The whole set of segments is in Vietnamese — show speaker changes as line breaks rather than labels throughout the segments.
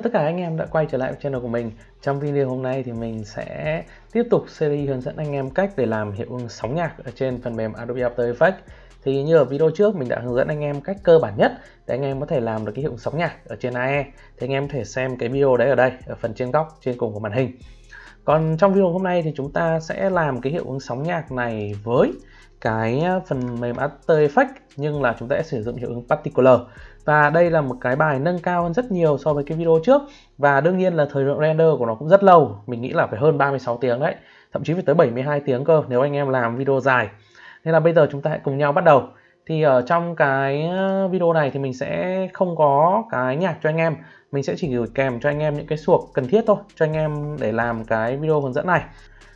Chào tất cả anh em đã quay trở lại channel của mình. Trong video hôm nay thì mình sẽ tiếp tục series hướng dẫn anh em cách để làm hiệu ứng sóng nhạc ở trên phần mềm Adobe After Effects. Thì như ở video trước mình đã hướng dẫn anh em cách cơ bản nhất để anh em có thể làm được cái hiệu ứng sóng nhạc ở trên AE. Thì anh em có thể xem cái video đấy ở đây, ở phần trên góc trên cùng của màn hình. Còn trong video hôm nay thì chúng ta sẽ làm cái hiệu ứng sóng nhạc này với cái phần mềm After Effects nhưng là chúng ta sẽ sử dụng hiệu ứng Particular và đây là một cái bài nâng cao hơn rất nhiều so với cái video trước. Và đương nhiên là thời lượng render của nó cũng rất lâu. Mình nghĩ là phải hơn 36 tiếng đấy. Thậm chí phải tới 72 tiếng cơ, nếu anh em làm video dài. Nên là bây giờ chúng ta hãy cùng nhau bắt đầu. Thì ở trong cái ờ, video này thì mình sẽ không có cái nhạc cho anh em. Mình sẽ chỉ gửi kèm cho anh em những cái suộc cần thiết thôi, cho anh em để làm cái video hướng dẫn này.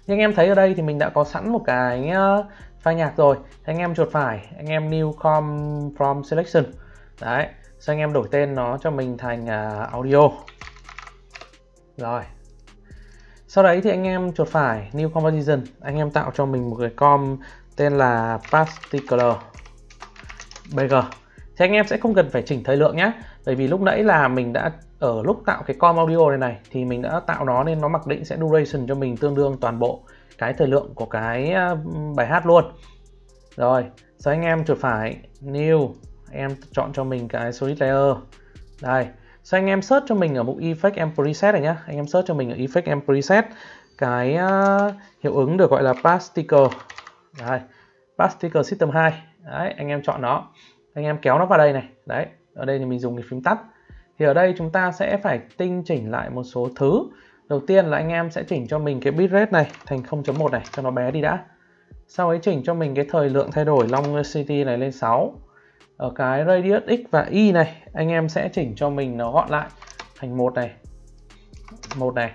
Như anh em thấy ở đây thì mình đã có sẵn một cái ờ, file nhạc rồi. Anh em chuột phải, anh em new com from selection. Đấy. Sao anh em đổi tên nó cho mình thành uh, audio? Rồi. Sau đấy thì anh em chuột phải new composition. Anh em tạo cho mình một cái com tên là particular bg thì anh em sẽ không cần phải chỉnh thời lượng nhé bởi vì lúc nãy là mình đã ở lúc tạo cái com audio này này thì mình đã tạo nó nên nó mặc định sẽ duration cho mình tương đương toàn bộ cái thời lượng của cái à, bài hát luôn. Rồi sau anh em chuột phải new em chọn cho mình cái solid layer. Đây sau anh em search cho mình ở mục effect em preset này nhá. Anh em search cho mình ở effect em preset. Cái uh, hiệu ứng được gọi là particle đây particle system 2 đấy anh em chọn nó. Anh em kéo nó vào đây này. Đấy ở đây thì mình dùng cái phím tắt. Thì ở đây chúng ta sẽ phải tinh chỉnh lại một số thứ. Đầu tiên là anh em sẽ chỉnh cho mình cái bitrate này thành 0.1 này cho nó bé đi đã. Sau ấy chỉnh cho mình cái thời lượng thay đổi long city này lên 6 ở cái radius x và y này anh em sẽ chỉnh cho mình nó gọn lại thành một này. Một này.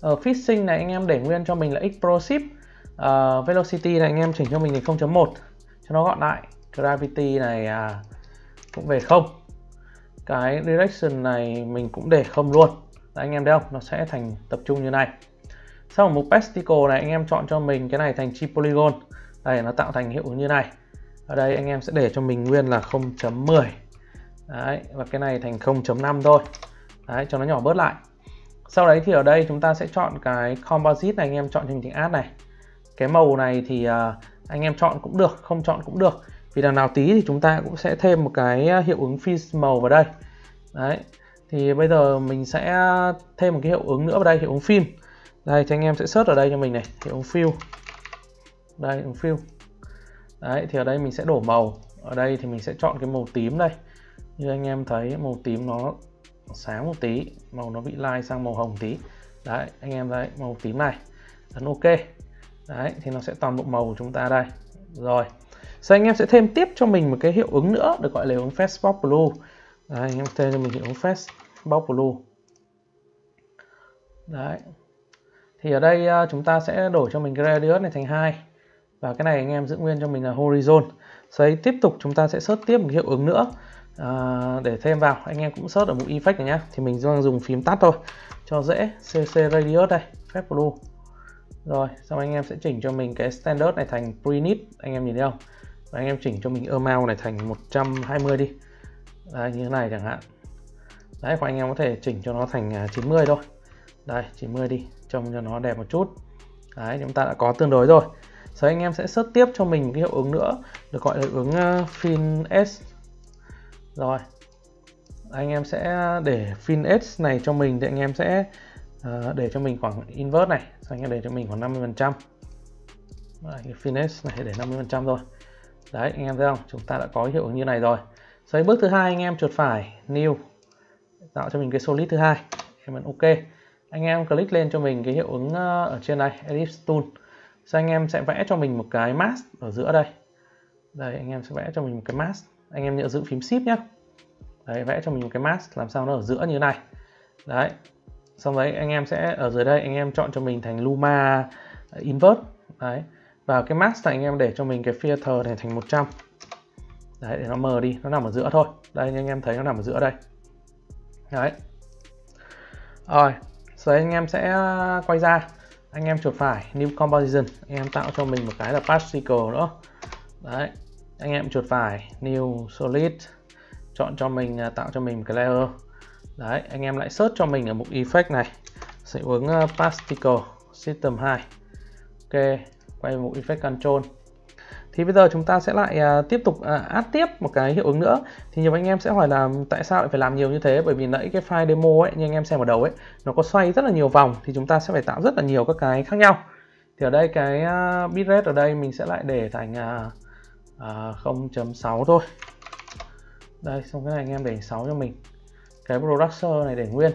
Ở fixing này anh em để nguyên cho mình là x pro ship uh, ờ, velocity này anh em chỉnh cho mình thành 0.1 cho nó gọn lại. Gravity này à, cũng về không. Cái direction này mình cũng để không luôn. Đấy, anh em thấy không? Nó sẽ thành tập trung như này. Sau một pesticle này anh em chọn cho mình cái này thành chi polygon đây nó tạo thành hiệu ứng như này ở đây anh em sẽ để cho mình nguyên là 0.10 đấy, và cái này thành 0.5 thôi. Đấy, cho nó nhỏ bớt lại. Sau đấy thì ở đây chúng ta sẽ chọn cái composite này, anh em chọn cho mình ad này. Cái màu này thì à, anh em chọn cũng được, không chọn cũng được. Vì đằng nào tí thì chúng ta cũng sẽ thêm một cái hiệu ứng fill màu vào đây. Đấy, thì bây giờ mình sẽ thêm một cái hiệu ứng nữa vào đây, hiệu ứng phim đây thì anh em sẽ search ở đây cho mình này, hiệu ứng fill. Đây, hiệu ứng fill đấy thì ở đây mình sẽ đổ màu. Ở đây thì mình sẽ chọn cái màu tím đây. Như anh em thấy màu tím nó sáng một tí màu nó bị lai sang màu hồng tí. Đấy anh em thấy màu tím này ấn ok. Đấy thì nó sẽ toàn bộ màu của chúng ta đây. Rồi sau anh em sẽ thêm tiếp cho mình một cái hiệu ứng nữa được gọi là hiệu ứng fast pop Blue. Đấy, anh em thêm cho mình hiệu ứng fast pop Blue. Đấy. Thì ở đây à, chúng ta sẽ đổi cho mình cái này thành hai và cái này anh em giữ nguyên cho mình là horizon. Sau tiếp tục chúng ta sẽ search tiếp một hiệu ứng nữa. À, để thêm vào anh em cũng search ở mục effect này nhá. Thì mình đang dùng phím tắt thôi cho dễ. Cc radius đây phép blue. Rồi xong anh em sẽ chỉnh cho mình cái standard này thành prenet anh em nhìn thấy không? Và anh em chỉnh cho mình amount này thành 120 đi. Đây như thế này chẳng hạn. Đấy hoặc anh em có thể chỉnh cho nó thành à, 90 thôi. Đây 90 đi trông cho nó đẹp một chút. Đấy chúng ta đã có tương đối rồi sau anh em sẽ search tiếp cho mình một cái hiệu ứng nữa được gọi là hiệu ứng ờ, FinS s. Rồi anh em sẽ để FinS s này cho mình thì anh em sẽ uh, để cho mình khoảng invert này. Sau anh em để cho mình khoảng 50 phần trăm. Fin s này để 50 phần trăm rồi đấy anh em thấy không? Chúng ta đã có hiệu ứng như này rồi. Sau bước thứ hai anh em chuột phải new tạo cho mình cái solid thứ hai. Em ấn ok. Anh em click lên cho mình cái hiệu ứng ờ, ở trên này ellipse tool sau anh em sẽ vẽ cho mình một cái mask ở giữa đây? Đây, anh em sẽ vẽ cho mình một cái mask. Anh em nhớ giữ phím shift nhé đấy, vẽ cho mình một cái mask làm sao nó ở giữa như này. Đấy. Xong đấy, anh em sẽ ở dưới đây, anh em chọn cho mình thành luma à, invert đấy. Và cái mask này anh em để cho mình cái filter này thành 100 đấy, để nó mờ đi, nó nằm ở giữa thôi. Đây anh em thấy nó nằm ở giữa đây. Đấy. Rồi. Rồi, anh em sẽ quay ra anh em chuột phải, new composition anh em tạo cho mình một cái là particle nữa. Đấy, anh em chuột phải, new solid. Chọn cho mình à, tạo cho mình một cái layer. Đấy, anh em lại search cho mình ở mục effect này. Sẽ ứng à, particle, system 2 ok, quay mục effect control thì bây giờ chúng ta sẽ lại uh, tiếp tục uh, add tiếp một cái hiệu ứng nữa. Thì nhiều anh em sẽ hỏi là tại sao lại phải làm nhiều như thế? Bởi vì nãy cái file demo ấy như anh em xem ở đầu ấy nó có xoay rất là nhiều vòng. Thì chúng ta sẽ phải tạo rất là nhiều các cái khác nhau. Thì ở đây cái uh, bitrate ở đây mình sẽ lại để thành uh, uh, 0.6 thôi. Đây xong cái này anh em để 6 cho mình. Cái producer này để nguyên.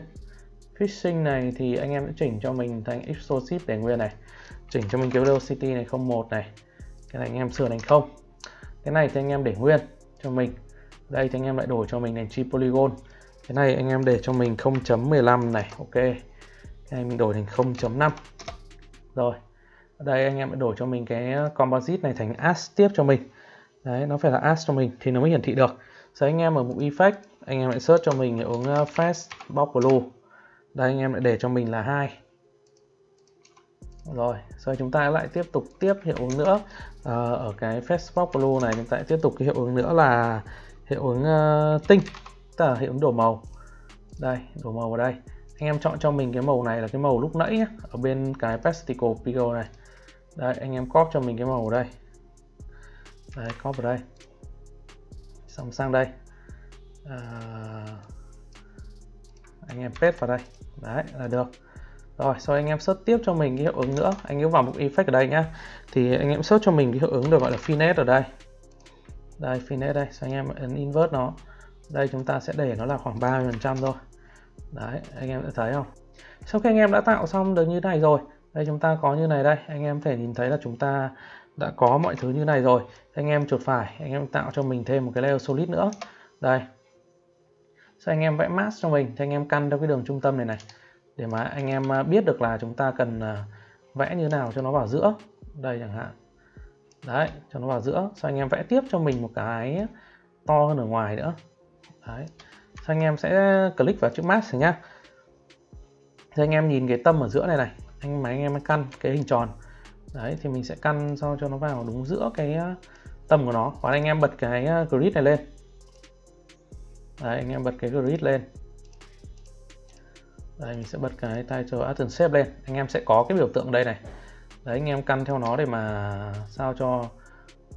Fishing này thì anh em sẽ chỉnh cho mình thành explosive để nguyên này. Chỉnh cho mình cái velocity này 01 này cái này, anh em sửa thành không? Cái này thì anh em để nguyên cho mình. Đây thì anh em lại đổi cho mình thành chi polygon. Cái này anh em để cho mình 0.15 này, ok. Cái này mình đổi thành 0.5 rồi ở đây anh em lại đổi cho mình cái composite này thành as tiếp cho mình. Đấy, nó phải là as cho mình thì nó mới hiển thị được. Rồi anh em ở mục effect, anh em lại search cho mình ứng uh, fast box blue. Đây, anh em lại để cho mình là hai rồi sau chúng ta lại tiếp tục tiếp hiệu ứng nữa. À, ở cái Facebook Blue này chúng ta lại tiếp tục cái hiệu ứng nữa là hiệu ứng uh, tinh tức là hiệu ứng đổ màu. Đây đổ màu vào đây. Anh em chọn cho mình cái màu này là cái màu lúc nãy nhé ở bên cái Pasticle Pico này. Đây anh em copy cho mình cái màu ở đây. Đây copy vào đây. Xong sang đây. À, anh em paste vào đây. Đấy là được rồi, sau anh em search tiếp cho mình cái hiệu ứng nữa. Anh cứ vào mục effect ở đây nhá. Thì anh em search cho mình cái hiệu ứng được gọi là finesse ở đây. Đây, finesse đây. Sau anh em ấn invert nó? Đây, chúng ta sẽ để nó là khoảng 30 phần trăm thôi. Đấy, anh em đã thấy không? Sau khi anh em đã tạo xong được như này rồi, đây chúng ta có như này đây. Anh em thể nhìn thấy là chúng ta đã có mọi thứ như này rồi. Anh em chuột phải, anh em tạo cho mình thêm một cái layer solid nữa. Đây. Sau anh em vẽ mask cho mình? Thì anh em căn theo cái đường trung tâm này này để mà anh em à, biết được là chúng ta cần à, vẽ như nào cho nó vào giữa. Đây chẳng hạn. Đấy, cho nó vào giữa. Sau anh em vẽ tiếp cho mình một cái to hơn ở ngoài nữa? Đấy. Sau anh em sẽ click vào chữ mask nhá. Thì anh em nhìn cái tâm ở giữa này này. Anh, mà anh em căn cái hình tròn. Đấy, thì mình sẽ căn sao cho nó vào đúng giữa cái à, tâm của nó. Và anh em bật cái grid này lên. Đấy, anh em bật cái grid lên đây, mình sẽ bật cái title action shape lên. Anh em sẽ có cái biểu tượng đây này. Đấy, anh em căn theo nó để mà sao cho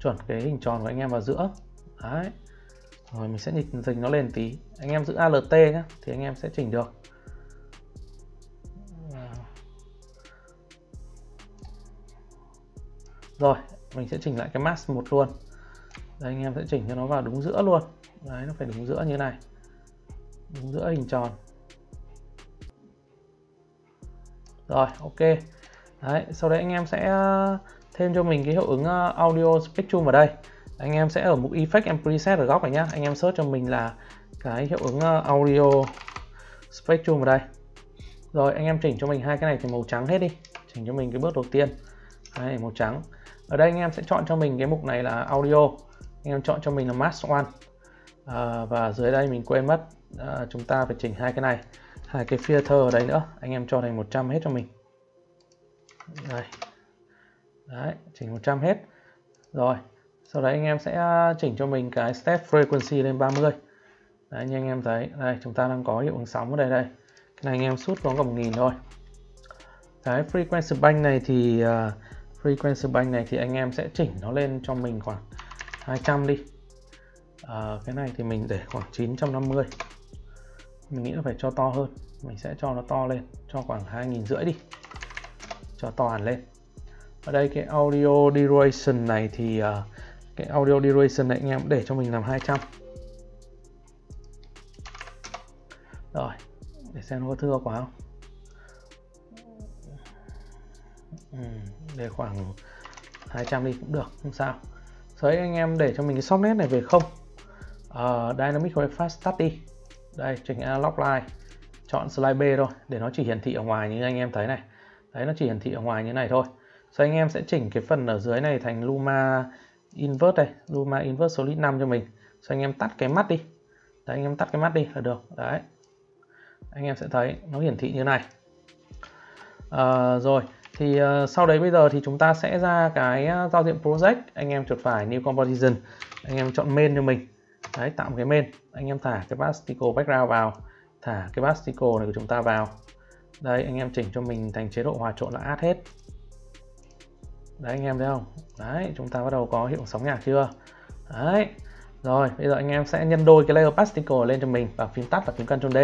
chuẩn cái hình tròn của anh em vào giữa. Đấy. Rồi, mình sẽ nhịch dình nó lên tí. Anh em giữ alt nhé thì anh em sẽ chỉnh được. Rồi, mình sẽ chỉnh lại cái mask một luôn. Đây, anh em sẽ chỉnh cho nó vào đúng giữa luôn. Đấy, nó phải đúng giữa như này. Đúng giữa hình tròn. Rồi ok. Đấy sau đấy anh em sẽ ờ, thêm cho mình cái hiệu ứng ờ, audio spectrum vào đây. Anh em sẽ ở mục effect and preset ở góc này nhá. Anh em search cho mình là cái hiệu ứng ờ, audio spectrum vào đây. Rồi anh em chỉnh cho mình hai cái này thì màu trắng hết đi. Chỉnh cho mình cái bước đầu tiên. Đấy, màu trắng. Ở đây anh em sẽ chọn cho mình cái mục này là audio. Anh em chọn cho mình là mask one. À, và dưới đây mình quên mất à, chúng ta phải chỉnh hai cái này hai cái filter ở đây nữa. Anh em cho thành 100 hết cho mình. Đây. Đấy chỉnh 100 hết. Rồi sau đấy anh em sẽ à, chỉnh cho mình cái step frequency lên 30 đấy như anh em thấy đây chúng ta đang có hiệu ứng sóng ở đây đây. Cái này anh em sút có còn 1000 thôi. Cái frequency bank này thì uh, frequency bank này thì anh em sẽ chỉnh nó lên cho mình khoảng 200 đi. Uh, cái này thì mình để khoảng 950 mình nghĩ là phải cho to hơn. Mình sẽ cho nó to lên cho khoảng hai nghìn rưỡi đi. Cho to hẳn lên. Ở đây cái audio duration này thì uh, cái audio duration này anh em để cho mình làm 200 rồi để xem nó có thưa quá không. Ừ, để khoảng 200 đi cũng được không sao. Đấy anh em để cho mình cái softnet này về không. Uh, Dynamic Fast Start đi đây chỉnh analog line. Chọn slide B thôi để nó chỉ hiển thị ở ngoài như anh em thấy này. Đấy nó chỉ hiển thị ở ngoài như này thôi. Sau anh em sẽ chỉnh cái phần ở dưới này thành Luma Invert đây Luma Invert Solid 5 cho mình. Sau anh em tắt cái mắt đi. Đấy anh em tắt cái mắt đi là được. Đấy. Anh em sẽ thấy nó hiển thị như này. À, rồi thì uh, sau đấy bây giờ thì chúng ta sẽ ra cái uh, giao diện project. Anh em chuột phải new composition. Anh em chọn main cho mình đấy, tạo một cái main. Anh em thả cái particle background vào. Thả cái particle này của chúng ta vào. Đây, anh em chỉnh cho mình thành chế độ hòa trộn là add hết. Đấy, anh em thấy không? Đấy, chúng ta bắt đầu có hiệu sóng nhạc chưa? Đấy. Rồi, bây giờ anh em sẽ nhân đôi cái layer particle lên cho mình và phím tắt là phím Ctrl D.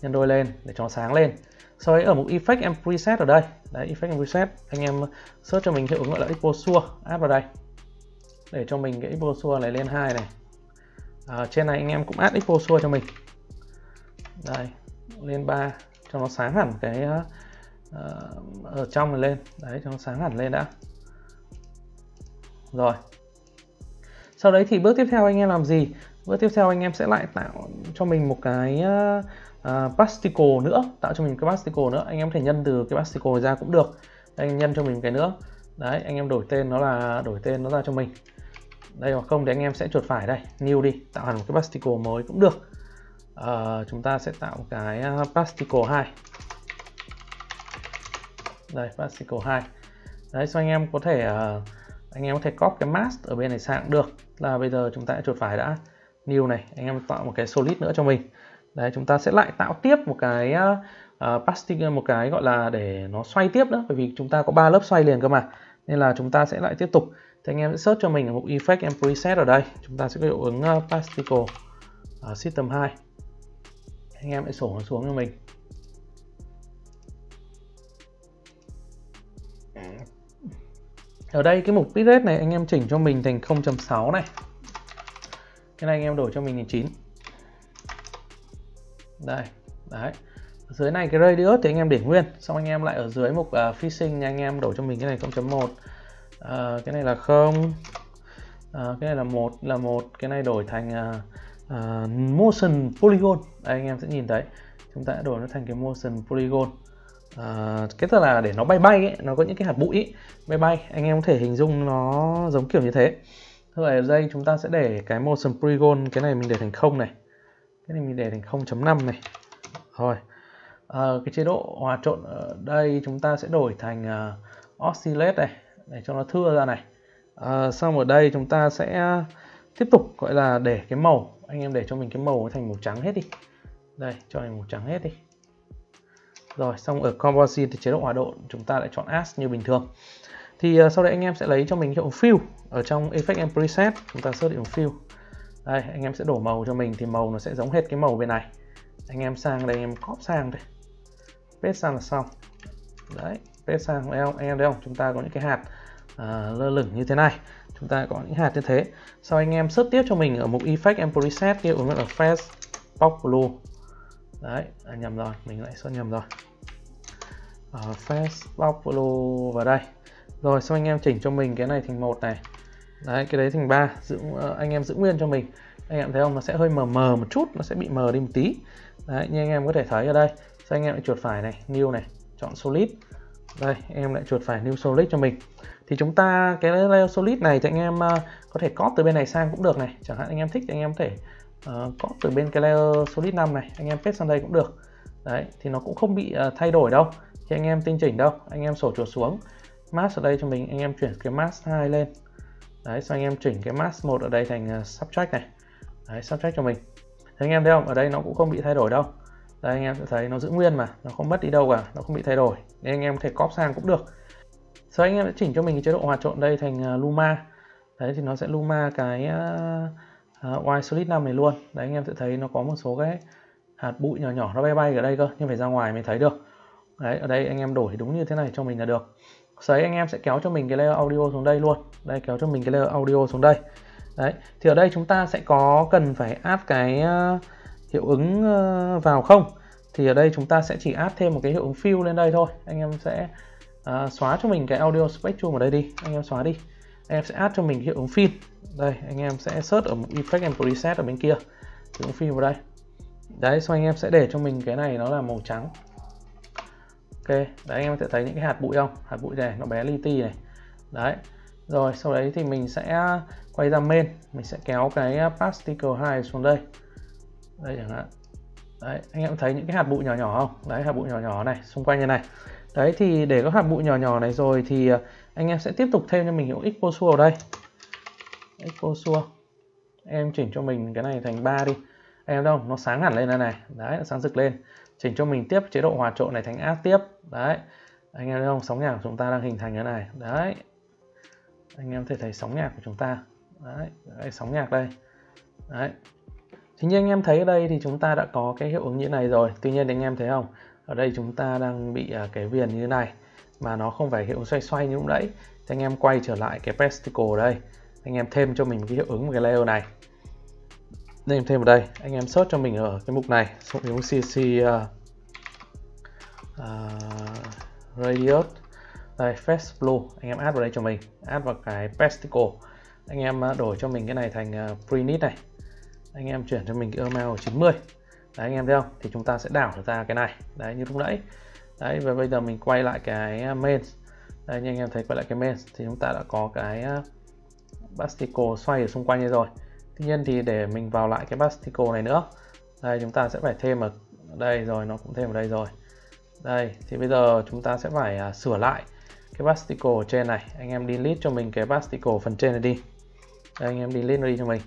Nhân đôi lên để cho nó sáng lên. Sau đấy, ở mục effect em preset ở đây. Đấy, effect em preset. Anh em search cho mình hiệu ứng gọi là exposure add vào đây. Để cho mình cái exposure này lên hai này à, trên này anh em cũng add exposure cho mình. Đây lên 3 cho nó sáng hẳn cái uh, ở trong này lên. Đấy cho nó sáng hẳn lên đã. Rồi. Sau đấy thì bước tiếp theo anh em làm gì? Bước tiếp theo anh em sẽ lại tạo cho mình một cái uh, uh, particle nữa. Tạo cho mình cái particle nữa. Anh em có thể nhân từ cái particle ra cũng được. Anh nhân cho mình cái nữa. Đấy anh em đổi tên nó là đổi tên nó ra cho mình đây hoặc không thì anh em sẽ chuột phải đây. New đi tạo hẳn một cái particle mới cũng được. Uh, chúng ta sẽ tạo cái ờ, particle 2 đây particle 2 đấy xong anh em có thể uh, anh em có thể copy cái mask ở bên này sang cũng được. Là bây giờ chúng ta sẽ chuột phải đã. New này anh em tạo một cái solid nữa cho mình. Đấy chúng ta sẽ lại tạo tiếp một cái uh, plastic một cái gọi là để nó xoay tiếp nữa. Bởi vì chúng ta có ba lớp xoay liền cơ mà. Nên là chúng ta sẽ lại tiếp tục thì anh em sẽ search cho mình ở mục effect and preset ở đây. Chúng ta sẽ có hiệu ứng uh, particle uh, system 2 anh em hãy sổ nó xuống cho mình. Ở đây cái mục bitrate này anh em chỉnh cho mình thành 0.6 này. Cái này anh em đổi cho mình thành 9 đây đấy. Ở dưới này cái radius thì anh em để nguyên xong anh em lại ở dưới mục ờ, uh, fishing anh em đổi cho mình cái này 0.1 à, cái này là không. À, cái này là một là một cái này đổi thành à, à, motion polygon. Đây anh em sẽ nhìn thấy. Chúng ta đã đổi nó thành cái motion polygon. À, cái tức là để nó bay bay ấy, nó có những cái hạt bụi ấy, bay bay anh em có thể hình dung nó giống kiểu như thế. Thôi ở đây chúng ta sẽ để cái motion polygon cái này mình để thành không này. Cái này mình để thành 0.5 này. Rồi à, cái chế độ hòa trộn ở đây chúng ta sẽ đổi thành uh, oscillate này để cho nó thưa ra này. À, xong ở đây chúng ta sẽ tiếp tục gọi là để cái màu. Anh em để cho mình cái màu thành màu trắng hết đi. Đây cho mình màu trắng hết đi. Rồi xong ở composite thì chế độ hòa độ chúng ta lại chọn as như bình thường. Thì uh, sau đây anh em sẽ lấy cho mình hiệu fill. Ở trong effect and preset chúng ta search hiệu fill. Đây anh em sẽ đổ màu cho mình thì màu nó sẽ giống hết cái màu bên này. Anh em sang đây anh em copy sang đây. Paste sang là xong. Đấy paste sang thấy không anh em thấy không? Chúng ta có những cái hạt. À, lơ lửng như thế này. Chúng ta có những hạt như thế. Sau anh em search tiếp cho mình ở mục effect and preset như ứng ở fast, pop blue. Đấy à, nhầm rồi mình lại search nhầm rồi. Ờ, ở face pop blue vào đây. Rồi xong anh em chỉnh cho mình cái này thành một này. Đấy cái đấy thành ba. Giữ ờ, anh em giữ nguyên cho mình. Anh em thấy không? Nó sẽ hơi mờ mờ một chút nó sẽ bị mờ đi một tí. Đấy như anh em có thể thấy ở đây. Sau anh em lại chuột phải này new này chọn solid. Đây anh em lại chuột phải new solid cho mình thì chúng ta cái layer solid này thì anh em uh, có thể copy từ bên này sang cũng được này chẳng hạn anh em thích thì anh em có thể uh, copy từ bên cái layer solid 5 này anh em paste sang đây cũng được đấy thì nó cũng không bị uh, thay đổi đâu khi anh em tinh chỉnh đâu anh em sổ chuột xuống mask ở đây cho mình anh em chuyển cái mask 2 lên đấy sau anh em chỉnh cái mask một ở đây thành uh, subtract này đấy subtract cho mình Thế anh em thấy không ở đây nó cũng không bị thay đổi đâu đây anh em sẽ thấy nó giữ nguyên mà nó không mất đi đâu cả nó không bị thay đổi nên anh em có thể copy sang cũng được sau anh em sẽ chỉnh cho mình cái chế độ hòa trộn đây thành uh, luma? Đấy thì nó sẽ luma cái uh, uh, y solid 5 này luôn. Đấy anh em sẽ thấy nó có một số cái hạt bụi nhỏ nhỏ nó bay bay ở đây cơ nhưng phải ra ngoài mới thấy được. Đấy ở đây anh em đổi đúng như thế này cho mình là được. Sau đấy anh em sẽ kéo cho mình cái layer audio xuống đây luôn. Đây kéo cho mình cái layer audio xuống đây. Đấy thì ở đây chúng ta sẽ có cần phải áp cái uh, hiệu ứng uh, vào không? Thì ở đây chúng ta sẽ chỉ áp thêm một cái hiệu ứng fill lên đây thôi. Anh em sẽ à, xóa cho mình cái audio spectrum ở đây đi. Anh em xóa đi. Anh em sẽ add cho mình hiệu ứng phim. đây anh em sẽ search ở effect and preset ở bên kia. Hiệu ứng phim vào đây. Đấy xong anh em sẽ để cho mình cái này nó là màu trắng. Ok đấy anh em sẽ thấy những cái hạt bụi không? Hạt bụi này nó bé li ti này. Đấy. Rồi sau đấy thì mình sẽ quay ra main. Mình sẽ kéo cái uh, particle 2 xuống đây. Đây chẳng hạn. Đấy anh em thấy những cái hạt bụi nhỏ nhỏ không? Đấy hạt bụi nhỏ nhỏ này xung quanh như này đấy thì để có hạt bụi nhỏ nhỏ này rồi thì à, anh em sẽ tiếp tục thêm cho mình hiệu exposure ở đây. Exposure em chỉnh cho mình cái này thành 3 đi. Anh em đâu không? Nó sáng hẳn lên đây này. Đấy nó sáng rực lên. Chỉnh cho mình tiếp chế độ hòa trộn này thành áp tiếp. Đấy. Anh em thấy không? Sóng nhạc của chúng ta đang hình thành cái này. Đấy. Anh em có thể thấy sóng nhạc của chúng ta. Đấy, đấy sóng nhạc đây. Đấy. Thì như anh em thấy ở đây thì chúng ta đã có cái hiệu ứng như này rồi. Tuy nhiên anh em thấy không? Ở đây chúng ta đang bị à, cái viền như thế này mà nó không phải hiệu ứng xoay xoay như lúc nãy. Thì anh em quay trở lại cái pesticle đây. Anh em thêm cho mình cái hiệu ứng một cái layer này. Anh em thêm vào đây. Anh em search cho mình ở cái mục này số hiệu cc uh, uh, radius. Đây fast blue anh em add vào đây cho mình. Add vào cái pesticle. Anh em à, đổi cho mình cái này thành à, uh, pre này. Anh em chuyển cho mình cái email 90 đấy anh em thấy không? Thì chúng ta sẽ đảo ra cái này. Đấy như lúc nãy. Đấy và bây giờ mình quay lại cái à, main đây như anh em thấy quay lại cái main thì chúng ta đã có cái à, bastico xoay ở xung quanh đây rồi. Tuy nhiên thì để mình vào lại cái bastico này nữa. Đây chúng ta sẽ phải thêm ở đây rồi nó cũng thêm ở đây rồi. Đây thì bây giờ chúng ta sẽ phải uh, sửa lại cái bastico ở trên này. Anh em delete cho mình cái bastico phần trên này đi. Đây anh em delete nó đi cho mình.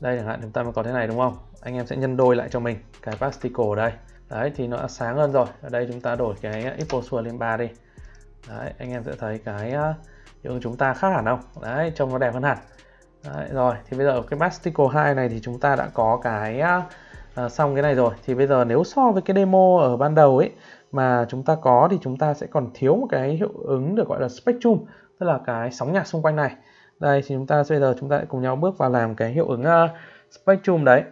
Đây chẳng hạn chúng ta mới có thế này đúng không? Anh em sẽ nhân đôi lại cho mình cái pastico ở đây. Đấy thì nó sáng hơn rồi. Ở đây chúng ta đổi cái equal lên 3 đi. Đấy anh em sẽ thấy cái uh, hiệu hiệu chúng ta khác hẳn không? Đấy trông nó đẹp hơn hẳn. Đấy, rồi thì bây giờ cái pastico 2 này thì chúng ta đã có cái à, xong cái này rồi. Thì bây giờ nếu so với cái demo ở ban đầu ấy mà chúng ta có thì chúng ta sẽ còn thiếu một cái hiệu ứng được gọi là spectrum tức là cái sóng nhạc xung quanh này. Đây thì chúng ta bây giờ chúng ta sẽ cùng nhau bước vào làm cái hiệu ứng uh, spectrum đấy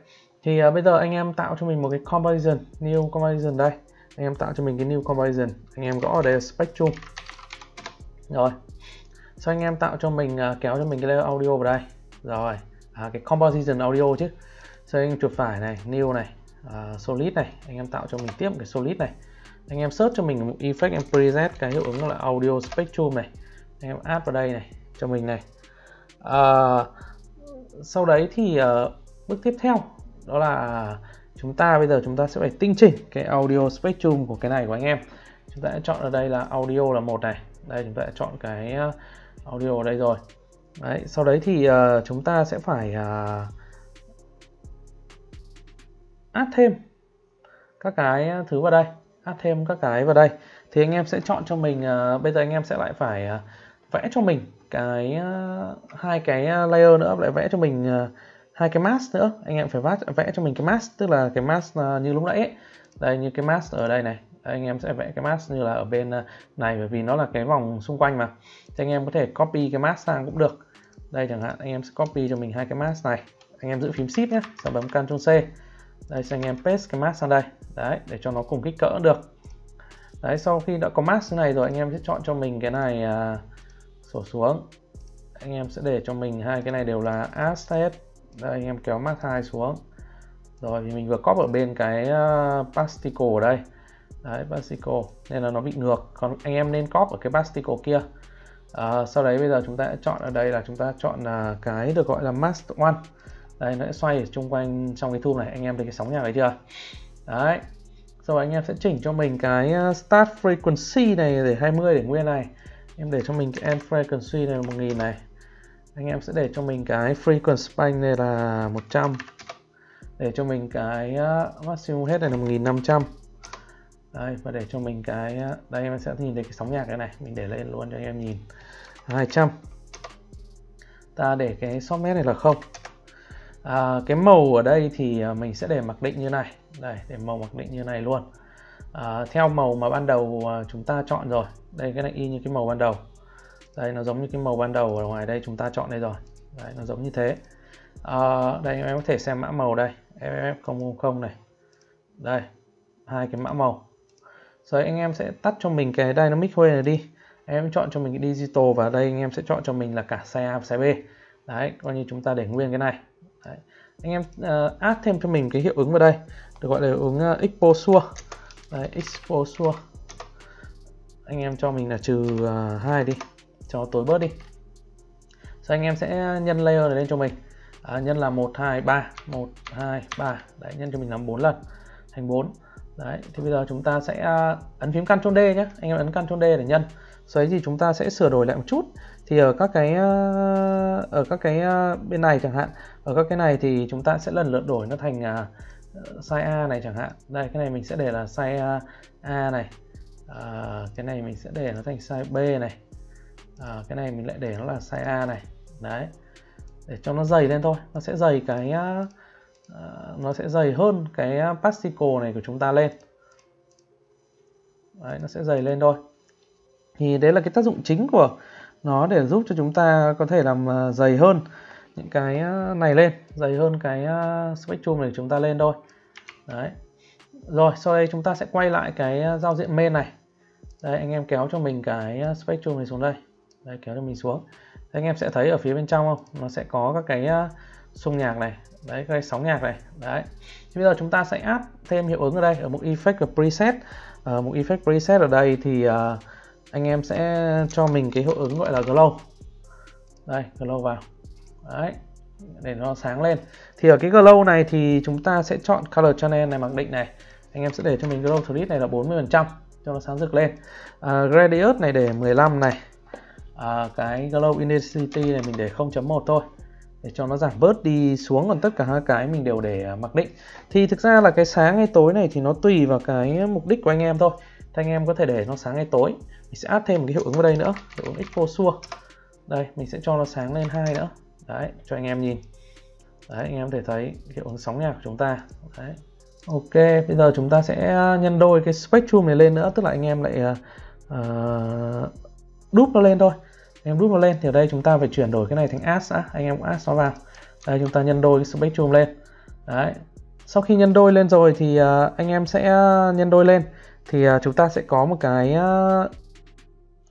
thì uh, bây giờ anh em tạo cho mình một cái comparison new comparison đây. Anh em tạo cho mình cái new comparison. Anh em gõ ở đây là spectrum rồi. Sau anh em tạo cho mình uh, kéo cho mình cái layer audio vào đây. Rồi. À, cái composition audio chứ. Sau anh chuột phải này new này uh, solid này. Anh em tạo cho mình tiếp cái solid này. Anh em search cho mình một effect em preset cái hiệu ứng là audio spectrum này. Anh em add vào đây này cho mình này. Uh, sau đấy thì uh, bước tiếp theo đó là chúng ta bây giờ chúng ta sẽ phải tinh chỉnh cái audio spectrum của cái này của anh em. Chúng ta sẽ chọn ở đây là audio là một này. Đây chúng ta sẽ chọn cái ờ, audio ở đây rồi. Đấy sau đấy thì uh, chúng ta sẽ phải uh, add thêm các cái thứ vào đây. Add thêm các cái vào đây. Thì anh em sẽ chọn cho mình uh, bây giờ anh em sẽ lại phải uh, vẽ cho mình cái uh, hai cái layer nữa. Lại vẽ cho mình uh, hai cái mask nữa. Anh em phải vẽ, vẽ cho mình cái mask tức là cái mask uh, như lúc nãy ấy. đây như cái mask ở đây này. Anh em sẽ vẽ cái mask như là ở bên uh, này bởi vì nó là cái vòng xung quanh mà. Thì anh em có thể copy cái mask sang cũng được. Đây chẳng hạn anh em sẽ copy cho mình hai cái mask này. Anh em giữ phím shift nhé sau bấm Ctrl C. Đây anh em paste cái mask sang đây. Đấy để cho nó cùng kích cỡ được. Đấy sau khi đã có mask này rồi anh em sẽ chọn cho mình cái này uh, sổ xuống. Anh em sẽ để cho mình hai cái này đều là asset đây anh em kéo mask 2 xuống. Rồi thì mình vừa copy ở bên cái ờ, uh, pasticle ở đây. Đấy pasticle nên là nó bị ngược. Còn anh em nên copy ở cái pasticle kia. Uh, sau đấy bây giờ chúng ta sẽ chọn ở đây là chúng ta chọn uh, cái được gọi là mask one. Đây nó sẽ xoay ở xung quanh trong cái thu này. Anh em thấy cái sóng nhạc đấy chưa? Đấy. Sau đó anh em sẽ chỉnh cho mình cái start frequency này để 20 để nguyên này. Em để cho mình cái end frequency này 1000 này anh em sẽ để cho mình cái frequency span này là 100 để cho mình cái ờ, maximum hết này là 1500 đây và để cho mình cái ờ, đây em sẽ nhìn thấy cái sóng nhạc cái này mình để lên luôn cho anh em nhìn. 200 ta để cái software này là không. À, cái màu ở đây thì ờ, mình sẽ để mặc định như này. Đây để màu mặc định như này luôn. À, theo màu mà ban đầu chúng ta chọn rồi. Đây cái này y như cái màu ban đầu đây nó giống như cái màu ban đầu ở ngoài đây chúng ta chọn đây rồi. Đấy, nó giống như thế. À, đây em có thể xem mã màu đây. FF000 này. Đây hai cái mã màu. Rồi anh em sẽ tắt cho mình cái dynamic range này đi. Em chọn cho mình cái digital và đây anh em sẽ chọn cho mình là cả xe A và xe B. Đấy coi như chúng ta để nguyên cái này. Đấy. anh em uh, add thêm cho mình cái hiệu ứng vào đây. Được gọi là hiệu ứng ờ, uh, exposure đấy exposure anh em cho mình là trừ ờ, uh, 2 đi cho tối bớt đi. Sau anh em sẽ nhân layer này lên cho mình? À, nhân là 1 2 3 1 2 3 đấy nhân cho mình làm 4 lần. Thành 4 đấy thì bây giờ chúng ta sẽ à, ấn phím Ctrl D nhé anh em ấn Ctrl D để nhân. Sau đấy thì chúng ta sẽ sửa đổi lại một chút. Thì ở các cái à, ở các cái à, bên này chẳng hạn. Ở các cái này thì chúng ta sẽ lần lượt đổi nó thành size A này chẳng hạn. Đây cái này mình sẽ để là size A này. À, cái này mình sẽ để nó thành size B này à, cái này mình lại để nó là size A này. Đấy. Để cho nó dày lên thôi. Nó sẽ dày cái uh, nó sẽ dày hơn cái à, particle này của chúng ta lên. Đấy, nó sẽ dày lên thôi. Thì đấy là cái tác dụng chính của nó để giúp cho chúng ta có thể làm dày hơn những cái này lên. Dày hơn cái spectrum này chúng ta lên thôi. Đấy. Rồi sau đây chúng ta sẽ quay lại cái giao diện main này. Đây anh em kéo cho mình cái spectrum này xuống đây đây kéo cho mình xuống. Anh em sẽ thấy ở phía bên trong không? Nó sẽ có các cái à, xung nhạc này. Đấy cái sóng nhạc này. Đấy. Thì bây giờ chúng ta sẽ áp thêm hiệu ứng ở đây ở mục effect và preset. Ở mục effect preset ở đây thì uh, anh em sẽ cho mình cái hiệu ứng gọi là glow. Đây glow vào. Đấy để nó sáng lên. Thì ở cái glow này thì chúng ta sẽ chọn color channel này mặc định này. Anh em sẽ để cho mình glow thread này là 40 phần trăm cho nó sáng rực lên. Uh, gradient này để 15 này à, cái glow intensity này mình để 0.1 thôi. Để cho nó giảm bớt đi xuống còn tất cả hai cái mình đều để à, mặc định. Thì thực ra là cái sáng hay tối này thì nó tùy vào cái mục đích của anh em thôi. Thì anh em có thể để nó sáng hay tối. Mình sẽ add thêm một cái hiệu ứng vào đây nữa hiệu ứng exposure đây mình sẽ cho nó sáng lên hai nữa. Đấy cho anh em nhìn. Đấy anh em có thể thấy hiệu ứng sóng nhạc của chúng ta. Đấy. Ok bây giờ chúng ta sẽ nhân đôi cái spectrum này lên nữa tức là anh em lại uh, đúp nó lên thôi em rút nó lên thì ở đây chúng ta phải chuyển đổi cái này thành as đã. Anh em add nó vào. Đây chúng ta nhân đôi cái spectrum lên. Đấy. Sau khi nhân đôi lên rồi thì uh, anh em sẽ nhân đôi lên. Thì uh, chúng ta sẽ có một cái uh,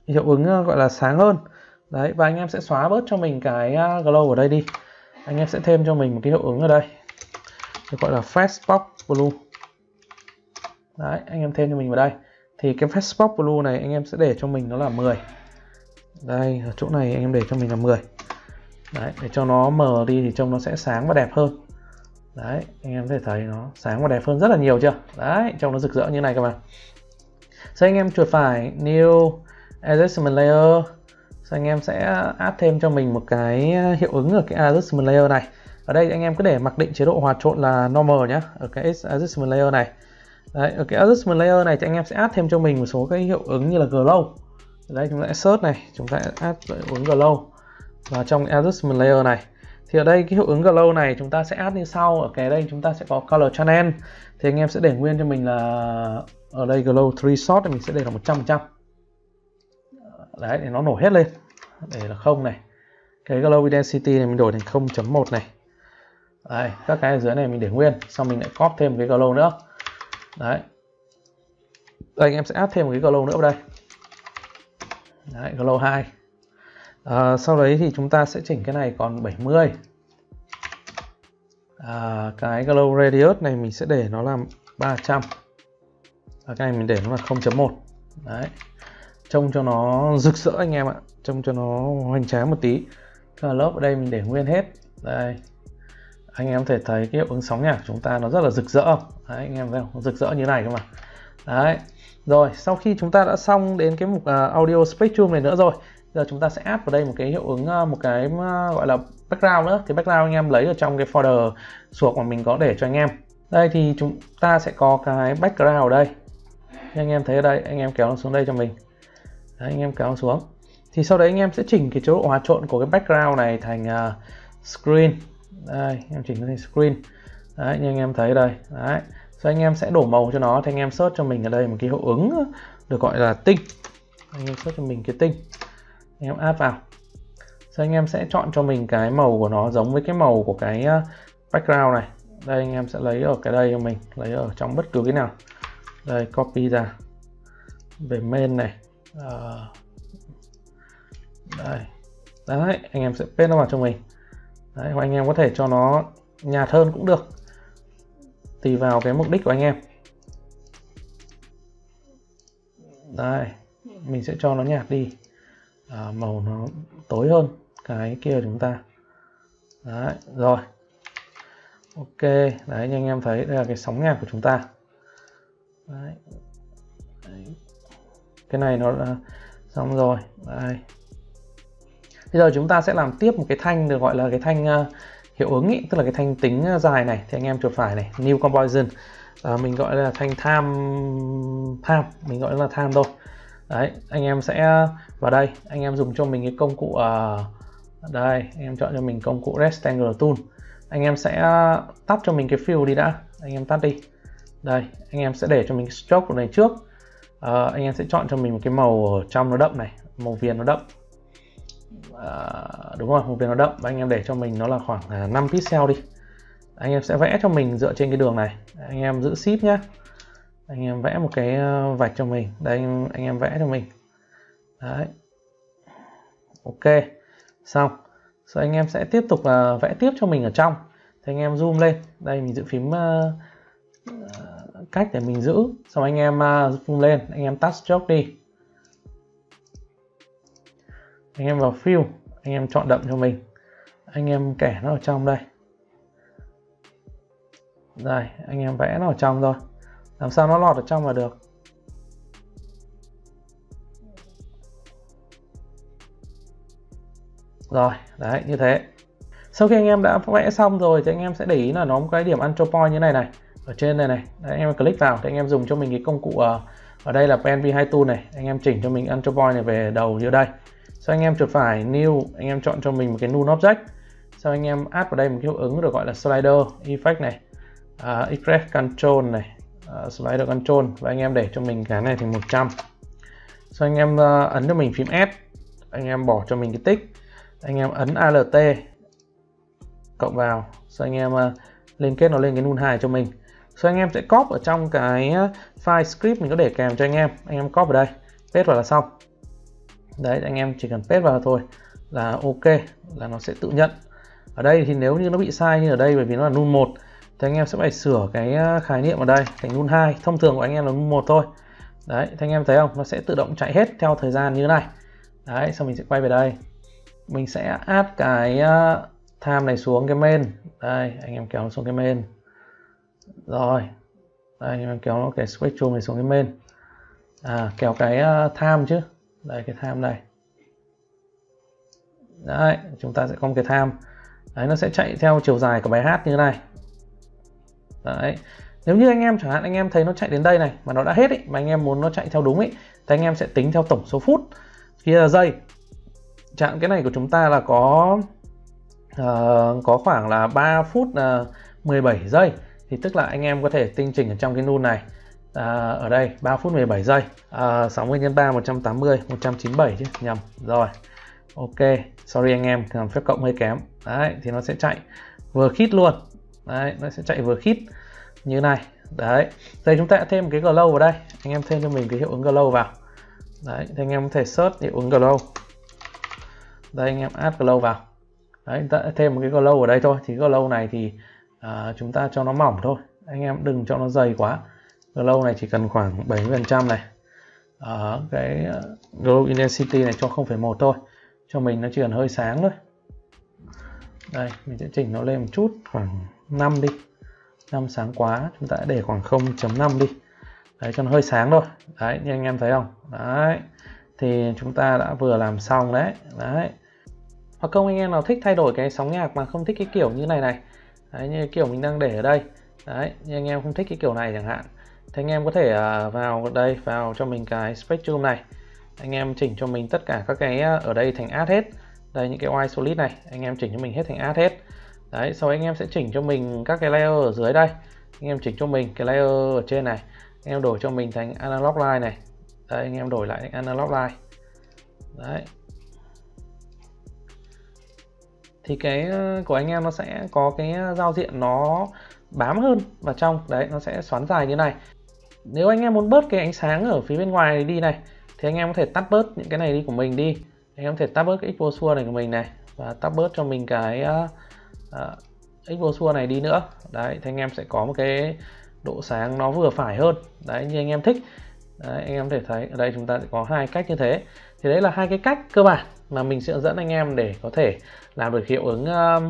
hiệu ứng uh, gọi là sáng hơn. Đấy và anh em sẽ xóa bớt cho mình cái uh, glow ở đây đi. Anh em sẽ thêm cho mình một cái hiệu ứng ở đây. Được gọi là fast pop blue. Đấy anh em thêm cho mình vào đây. Thì cái fast pop blue này anh em sẽ để cho mình nó là 10 đây, ở chỗ này anh em để cho mình là 10 đấy, để cho nó mờ đi thì trông nó sẽ sáng và đẹp hơn. Đấy, anh em có thể thấy nó sáng và đẹp hơn rất là nhiều chưa? Đấy, trông nó rực rỡ như này các bạn. Sau anh em chuột phải new adjustment layer? Sau anh em sẽ add thêm cho mình một cái hiệu ứng ở cái adjustment layer này? Ở đây anh em cứ để mặc định chế độ hòa trộn là normal nhé ở cái adjustment layer này. Đấy, ở cái adjustment layer này thì anh em sẽ add thêm cho mình một số cái hiệu ứng như là glow đây chúng ta sẽ search này, chúng ta add hiệu ứng glow vào trong adjustment layer này. Thì ở đây, cái hiệu ứng glow này chúng ta sẽ add như sau, ở cái đây chúng ta sẽ có color channel. Thì anh em sẽ để nguyên cho mình là ở đây glow 3 shot, thì mình sẽ để là 100 trăm đấy để nó nổi hết lên. Để là không này. Cái glow intensity này mình đổi thành 0.1 này. Đấy, các cái ở dưới này mình để nguyên, xong mình lại copy thêm cái glow nữa. Đấy. Đây, anh em sẽ add thêm một cái glow nữa vào đây. Đấy, glow 2 à, ờ, sau đấy thì chúng ta sẽ chỉnh cái này còn 70 à, ờ, cái glow radius này mình sẽ để nó là 300 và cái này mình để nó là 0.1 đấy. Trông cho nó rực rỡ anh em ạ. Trông cho nó hoành tráng một tí. Cái lớp ở đây mình để nguyên hết. Đây. Anh em có thể thấy cái hiệu ứng sóng nhạc của chúng ta nó rất là rực rỡ. Đấy, anh em thấy không? Rực rỡ như này cơ mà. Đấy rồi sau khi chúng ta đã xong đến cái mục uh, audio spectrum này nữa rồi giờ chúng ta sẽ add vào đây một cái hiệu ứng uh, một cái uh, gọi là background nữa. Thì background anh em lấy ở trong cái folder suộc mà mình có để cho anh em. Đây thì chúng ta sẽ có cái background ở đây. Như anh em thấy ở đây anh em kéo nó xuống đây cho mình. Đấy, anh em kéo nó xuống. Thì sau đấy anh em sẽ chỉnh cái chế độ hòa trộn của cái background này thành uh, screen. Đây em chỉnh nó thành screen. Đấy như anh em thấy đây. Đấy thì anh em sẽ đổ màu cho nó thì anh em search cho mình ở đây một cái hiệu ứng được gọi là tinh. Anh em search cho mình cái tinh. Anh em áp vào. Thì anh em sẽ chọn cho mình cái màu của nó giống với cái màu của cái ờ, background này. Đây anh em sẽ lấy ở cái đây cho mình lấy ở trong bất cứ cái nào. Đây copy ra. Về main này. À, đây. Đấy anh em sẽ paste nó vào cho mình. Đấy, hoặc anh em có thể cho nó nhạt hơn cũng được tùy vào cái mục đích của anh em. Đây mình sẽ cho nó nhạt đi. À, màu nó tối hơn cái kia của chúng ta. Đấy rồi. Ok đấy như anh em thấy đây là cái sóng nhạc của chúng ta. Đấy. đấy. cái này nó là xong rồi. Đây. Bây giờ chúng ta sẽ làm tiếp một cái thanh được gọi là cái thanh uh, hiệu ứng ý, tức là cái thanh tính à, dài này thì anh em chuột phải này new composition à, mình gọi là thanh tham tham mình gọi là tham thôi. Đấy anh em sẽ vào đây anh em dùng cho mình cái công cụ uh, đây anh em chọn cho mình công cụ rectangle tool. Anh em sẽ tắt cho mình cái fill đi đã anh em tắt đi. Đây anh em sẽ để cho mình stroke này trước. Uh, anh em sẽ chọn cho mình một cái màu ở trong nó đậm này màu viền nó đậm uh, đúng rồi một viền nó đậm. Và anh em để cho mình nó là khoảng uh, 5 pixel đi. Anh em sẽ vẽ cho mình dựa trên cái đường này. Anh em giữ ship nhé anh em vẽ một cái ờ, vạch cho mình. Đây anh, anh em vẽ cho mình. Đấy. Ok. Xong. Rồi anh em sẽ tiếp tục uh, vẽ tiếp cho mình ở trong. Thì anh em zoom lên. Đây mình giữ phím uh, cách để mình giữ. Xong anh em uh, zoom lên. Anh em tắt stroke đi anh em vào fill anh em chọn đậm cho mình. Anh em kẻ nó ở trong đây. Đây anh em vẽ nó ở trong thôi. Làm sao nó lọt ở trong là được. Rồi đấy như thế. Sau khi anh em đã vẽ xong rồi thì anh em sẽ để ý là nó có cái điểm anthropoid như này này ở trên này này. Đấy, anh em click vào thì anh em dùng cho mình cái công cụ ờ, ở đây là pen v2 tool này. Anh em chỉnh cho mình anthropoid này về đầu như đây sau anh em chuột phải new anh em chọn cho mình một cái null object sau anh em add vào đây một cái hiệu ứng được gọi là slider effect này. À, uh, express control này. Uh, slider control. Và anh em để cho mình cái này thành 100 sau anh em uh, ấn cho mình phím S. Anh em bỏ cho mình cái tích anh em ấn alt cộng vào. Sau anh em uh, liên kết nó lên cái null 2 cho mình. Sau anh em sẽ copy ở trong cái file script mình có để kèm cho anh em. Anh em copy vào đây. Paste vào là xong đấy, anh em chỉ cần paste vào thôi, là ok, là nó sẽ tự nhận. Ở đây thì nếu như nó bị sai như ở đây, bởi vì nó là null 1 thì anh em sẽ phải sửa cái à, khái niệm ở đây thành null 2 thông thường của anh em là null 1 thôi. Đấy, thì anh em thấy không? Nó sẽ tự động chạy hết theo thời gian như thế này. Đấy, xong mình sẽ quay về đây. Mình sẽ áp cái à, time này xuống cái main. Đây, anh em kéo nó xuống cái main. Rồi. Đây, anh em kéo nó cái spectrum này xuống cái main. À kéo cái à, time chứ đây cái tham này. Đấy chúng ta sẽ có một cái tham, đấy nó sẽ chạy theo chiều dài của bài hát như thế này. Đấy. Nếu như anh em chẳng hạn anh em thấy nó chạy đến đây này mà nó đã hết ý, mà anh em muốn nó chạy theo đúng ý, thì anh em sẽ tính theo tổng số phút. Kia là giây. Chẳng cái này của chúng ta là có uh, có khoảng là 3 phút ờ, uh, 17 giây. Thì tức là anh em có thể tinh chỉnh ở trong cái nút này à, ở đây 3 phút 17 giây. À, 60 nhân 3 180 197 chứ. Nhầm. Rồi. Ok. Sorry anh em làm phép cộng hơi kém. Đấy thì nó sẽ chạy vừa khít luôn. Đấy nó sẽ chạy vừa khít như này. Đấy. Đây chúng ta thêm cái glow vào đây. Anh em thêm cho mình cái hiệu ứng glow vào. Đấy thì anh em có thể search hiệu ứng glow. Đây anh em add glow vào. Đấy ta thêm một cái glow ở đây thôi. Thì glow này thì à, chúng ta cho nó mỏng thôi. Anh em đừng cho nó dày quá glow này chỉ cần khoảng 70 phần trăm này. Ở cái ờ, glow intensity này cho 0,1 thôi. Cho mình nó chỉ cần hơi sáng thôi. Đây mình sẽ chỉnh nó lên một chút khoảng 5 đi. 5 sáng quá chúng ta để khoảng 0.5 đi. Đấy cho nó hơi sáng thôi. Đấy như anh em thấy không? Đấy thì chúng ta đã vừa làm xong đấy. Đấy. Hoặc không anh em nào thích thay đổi cái sóng nhạc mà không thích cái kiểu như này này. Đấy, như kiểu mình đang để ở đây. Đấy như anh em không thích cái kiểu này chẳng hạn thì anh em có thể à, vào đây, vào cho mình cái spectrum này. Anh em chỉnh cho mình tất cả các cái à, ở đây thành add hết. Đây, những cái white solid này, anh em chỉnh cho mình hết thành add hết. Đấy, sau anh em sẽ chỉnh cho mình các cái layer ở dưới đây. Anh em chỉnh cho mình cái layer ở trên này. Anh em đổi cho mình thành analog line này. Đây, anh em đổi lại thành analog line. Đấy. Thì cái à, của anh em nó sẽ có cái giao diện nó bám hơn vào trong. Đấy, nó sẽ xoắn dài như này nếu anh em muốn bớt cái ánh sáng ở phía bên ngoài này đi này thì anh em có thể tắt bớt những cái này đi của mình đi. Anh em có thể tắt bớt cái exposure này của mình này và tắt bớt cho mình cái uh, uh, exposure này đi nữa. Đấy thì anh em sẽ có một cái độ sáng nó vừa phải hơn. Đấy như anh em thích. Đấy, anh em có thể thấy ở đây chúng ta sẽ có hai cách như thế. Thì đấy là hai cái cách cơ bản mà mình sẽ dẫn anh em để có thể làm được hiệu ứng uh,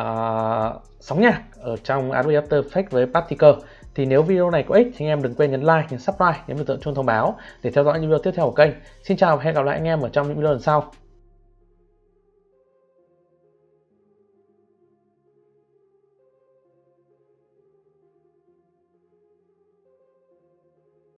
uh, sóng nhạc ở trong Adobe After Effects với Particle thì nếu video này có ích thì anh em đừng quên nhấn like, nhấn subscribe, nhấn biểu tượng chuông thông báo để theo dõi những video tiếp theo của kênh. Xin chào và hẹn gặp lại anh em ở trong những video lần sau.